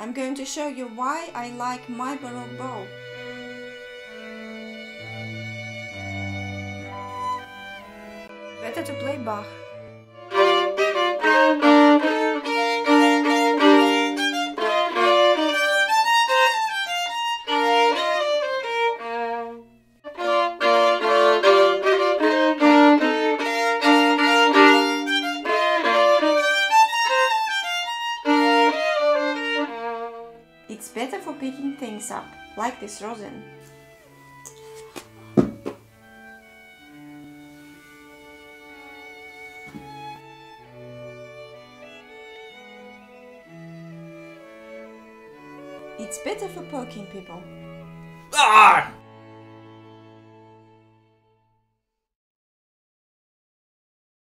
I'm going to show you why I like my Baroque bow. Better to play Bach. It's better for picking things up, like this rosin. It's better for poking people. Ah!